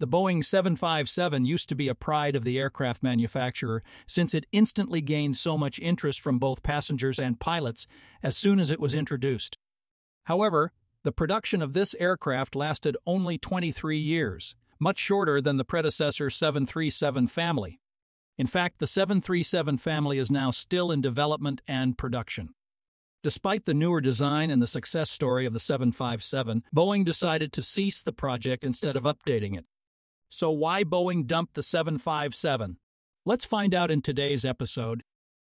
The Boeing 757 used to be a pride of the aircraft manufacturer since it instantly gained so much interest from both passengers and pilots as soon as it was introduced. However, the production of this aircraft lasted only 23 years, much shorter than the predecessor 737 family. In fact, the 737 family is now still in development and production. Despite the newer design and the success story of the 757, Boeing decided to cease the project instead of updating it. So, why Boeing dumped the 757? Let's find out in today's episode.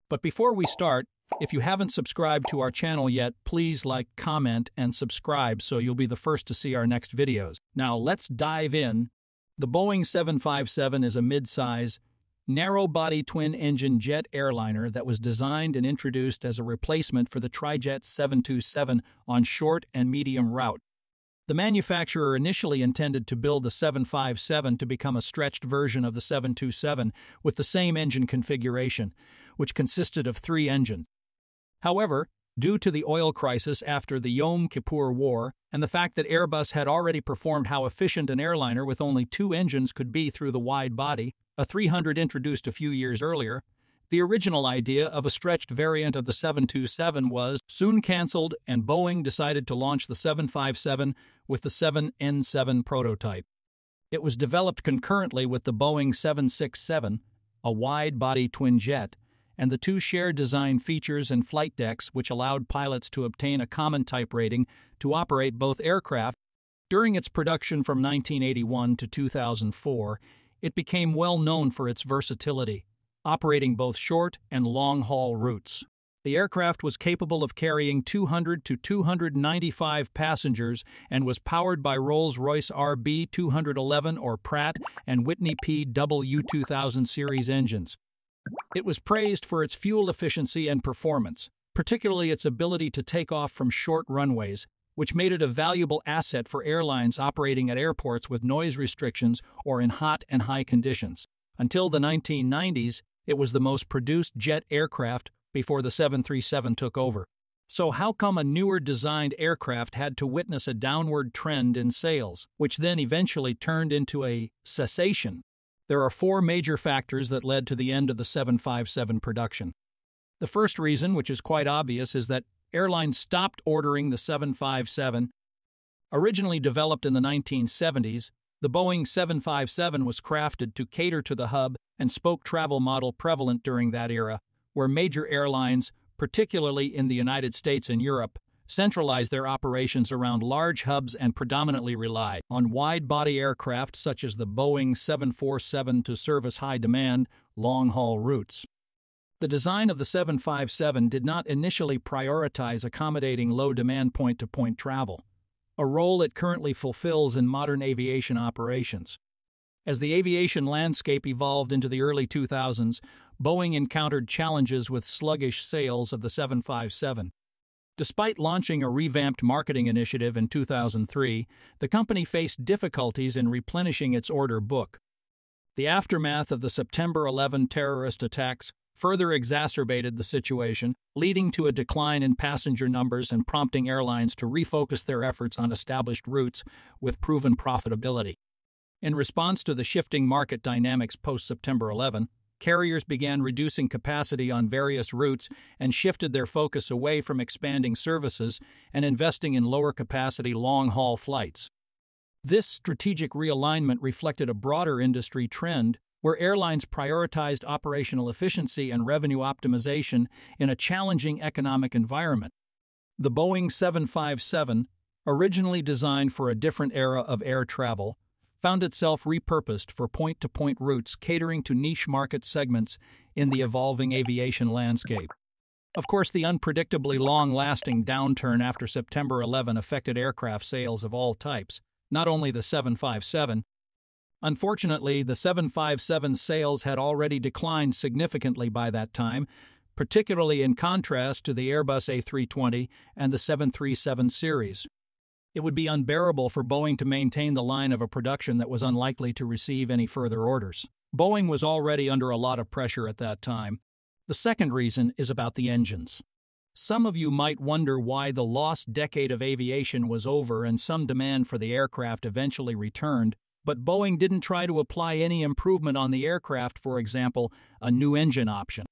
But before we start, if you haven't subscribed to our channel yet, please like, comment, and subscribe so you'll be the first to see our next videos. Now, let's dive in. The Boeing 757 is a mid-size, narrow-body twin-engine jet airliner that was designed and introduced as a replacement for the Trijet 727 on short and medium route. The manufacturer initially intended to build the 757 to become a stretched version of the 727 with the same engine configuration, which consisted of three engines. However, due to the oil crisis after the Yom Kippur War and the fact that Airbus had already performed how efficient an airliner with only two engines could be through the wide body, A300 introduced a few years earlier, the original idea of a stretched variant of the 727 was soon cancelled and Boeing decided to launch the 757 with the 7N7 prototype. It was developed concurrently with the Boeing 767, a wide-body twin jet, and the two shared design features and flight decks which allowed pilots to obtain a common type rating to operate both aircraft. During its production from 1981 to 2004, it became well known for its versatility, operating both short and long haul routes. The aircraft was capable of carrying 200 to 295 passengers and was powered by Rolls-Royce RB211 or Pratt and Whitney PW2000 series engines. It was praised for its fuel efficiency and performance, particularly its ability to take off from short runways, which made it a valuable asset for airlines operating at airports with noise restrictions or in hot and high conditions. Until the 1990s, it was the most produced jet aircraft before the 737 took over. So, how come a newer designed aircraft had to witness a downward trend in sales, which then eventually turned into a cessation? There are four major factors that led to the end of the 757 production. The first reason, which is quite obvious, is that airlines stopped ordering the 757. Originally developed in the 1970s, the Boeing 757 was crafted to cater to the hub and spoke travel model prevalent during that era, where major airlines, particularly in the United States and Europe, centralized their operations around large hubs and predominantly relied on wide body aircraft such as the Boeing 747 to service high demand, long haul routes. The design of the 757 did not initially prioritize accommodating low demand point to point travel, a role it currently fulfills in modern aviation operations. As the aviation landscape evolved into the early 2000s, Boeing encountered challenges with sluggish sales of the 757. Despite launching a revamped marketing initiative in 2003, the company faced difficulties in replenishing its order book. The aftermath of the September 11 terrorist attacks further exacerbated the situation, leading to a decline in passenger numbers and prompting airlines to refocus their efforts on established routes with proven profitability. In response to the shifting market dynamics post September 11, carriers began reducing capacity on various routes and shifted their focus away from expanding services and investing in lower capacity long haul flights. This strategic realignment reflected a broader industry trend where airlines prioritized operational efficiency and revenue optimization in a challenging economic environment. The Boeing 757, originally designed for a different era of air travel, found itself repurposed for point to point routes catering to niche market segments in the evolving aviation landscape. Of course, the unpredictably long lasting downturn after September 11 affected aircraft sales of all types, not only the 757, Unfortunately, the 757 sales had already declined significantly by that time, particularly in contrast to the Airbus A320 and the 737 series. It would be unbearable for Boeing to maintain the line of a production that was unlikely to receive any further orders. Boeing was already under a lot of pressure at that time. The second reason is about the engines. Some of you might wonder why the lost decade of aviation was over and some demand for the aircraft eventually returned, but Boeing didn't try to apply any improvement on the aircraft, for example, a new engine option.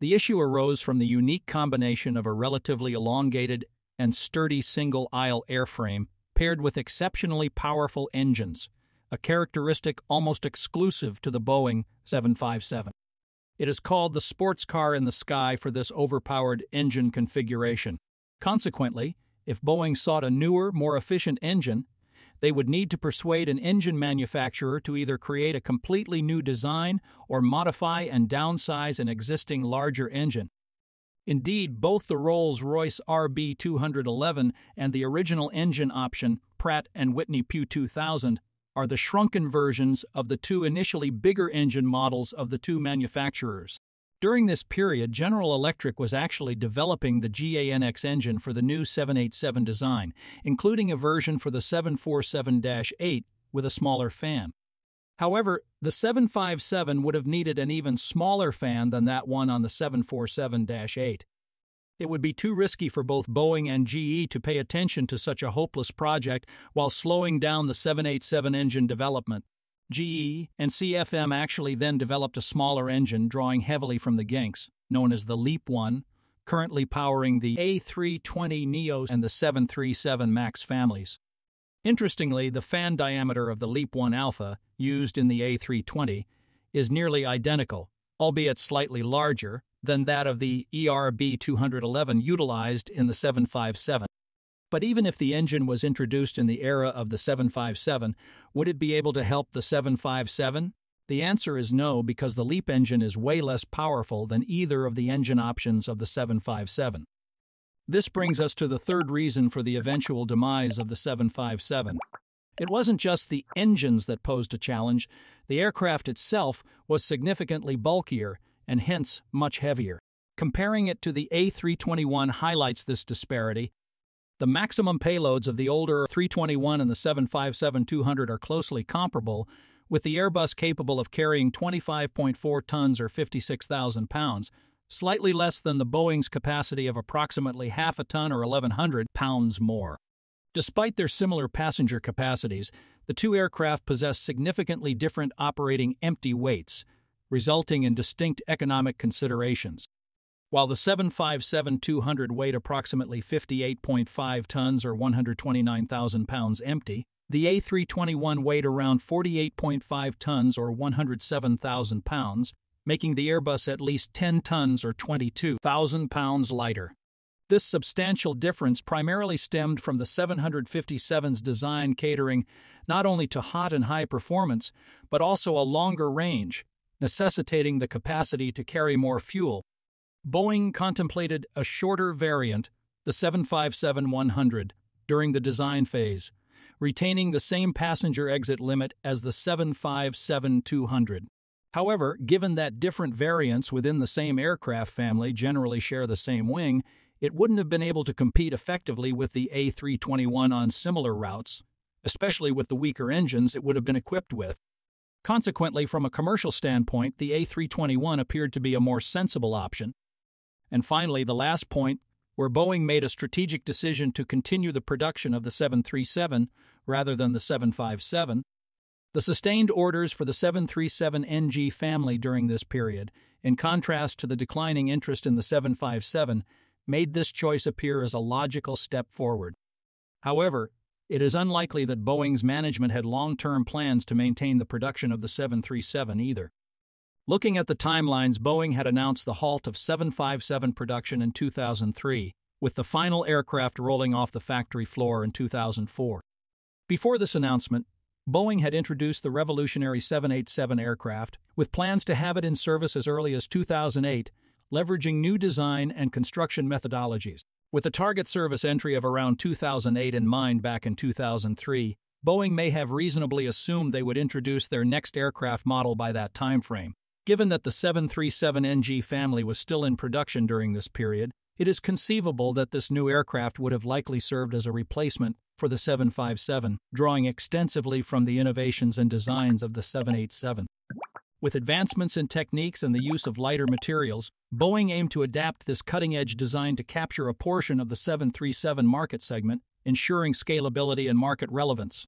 The issue arose from the unique combination of a relatively elongated and sturdy single aisle airframe paired with exceptionally powerful engines, a characteristic almost exclusive to the Boeing 757. It is called the sports car in the sky for this overpowered engine configuration. Consequently, if Boeing sought a newer, more efficient engine, they would need to persuade an engine manufacturer to either create a completely new design or modify and downsize an existing larger engine. Indeed, both the Rolls-Royce RB211 and the original engine option, Pratt & Whitney PW2000, are the shrunken versions of the two initially bigger engine models of the two manufacturers. During this period, General Electric was actually developing the GEnx engine for the new 787 design, including a version for the 747 8 with a smaller fan. However, the 757 would have needed an even smaller fan than that one on the 747 8. It would be too risky for both Boeing and GE to pay attention to such a hopeless project while slowing down the 787 engine development. GE and CFM actually then developed a smaller engine drawing heavily from the GEnx, known as the LEAP 1, currently powering the A320neo and the 737 MAX families. Interestingly, the fan diameter of the LEAP 1 Alpha, used in the A320, is nearly identical, albeit slightly larger, than that of the RB211 utilized in the 757. But even if the engine was introduced in the era of the 757, would it be able to help the 757? The answer is no because the LEAP engine is way less powerful than either of the engine options of the 757. This brings us to the third reason for the eventual demise of the 757. It wasn't just the engines that posed a challenge, the aircraft itself was significantly bulkier and hence much heavier. Comparing it to the A321 highlights this disparity the maximum payloads of the older 321 and the 757-200 are closely comparable, with the Airbus capable of carrying 25.4 tons or 56,000 pounds, slightly less than the Boeing's capacity of approximately half a ton or 1,100 pounds more. Despite their similar passenger capacities, the two aircraft possess significantly different operating empty weights, resulting in distinct economic considerations. While the 757-200 weighed approximately 58.5 tons or 129,000 pounds empty, the A321 weighed around 48.5 tons or 107,000 pounds, making the Airbus at least 10 tons or 22,000 pounds lighter. This substantial difference primarily stemmed from the 757's design catering not only to hot and high performance, but also a longer range, necessitating the capacity to carry more fuel, Boeing contemplated a shorter variant, the 757-100, during the design phase, retaining the same passenger exit limit as the 757-200. However, given that different variants within the same aircraft family generally share the same wing, it wouldn't have been able to compete effectively with the A321 on similar routes, especially with the weaker engines it would have been equipped with. Consequently, from a commercial standpoint, the A321 appeared to be a more sensible option, and finally, the last point, where Boeing made a strategic decision to continue the production of the 737 rather than the 757. The sustained orders for the 737NG family during this period, in contrast to the declining interest in the 757, made this choice appear as a logical step forward. However, it is unlikely that Boeing's management had long term plans to maintain the production of the 737 either. Looking at the timelines, Boeing had announced the halt of 757 production in 2003, with the final aircraft rolling off the factory floor in 2004. Before this announcement, Boeing had introduced the revolutionary 787 aircraft, with plans to have it in service as early as 2008, leveraging new design and construction methodologies. With the target service entry of around 2008 in mind back in 2003, Boeing may have reasonably assumed they would introduce their next aircraft model by that timeframe. Given that the 737NG family was still in production during this period, it is conceivable that this new aircraft would have likely served as a replacement for the 757, drawing extensively from the innovations and designs of the 787. With advancements in techniques and the use of lighter materials, Boeing aimed to adapt this cutting edge design to capture a portion of the 737 market segment, ensuring scalability and market relevance.